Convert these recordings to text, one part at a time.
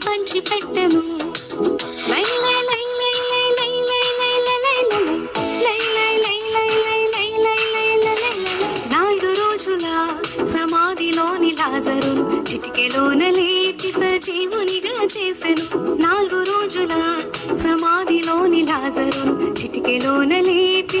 పంచి పెట్టను నాలుగు రోజుల సమాధిలోని లాజరు చిటికెలోన లేపి సజీవునిగా చేసెను నాలుగు రోజుల సమాధిలోని లాజరు చిటికెలోన లేపి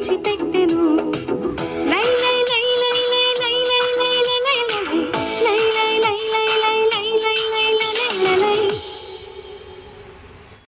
Senti, baby.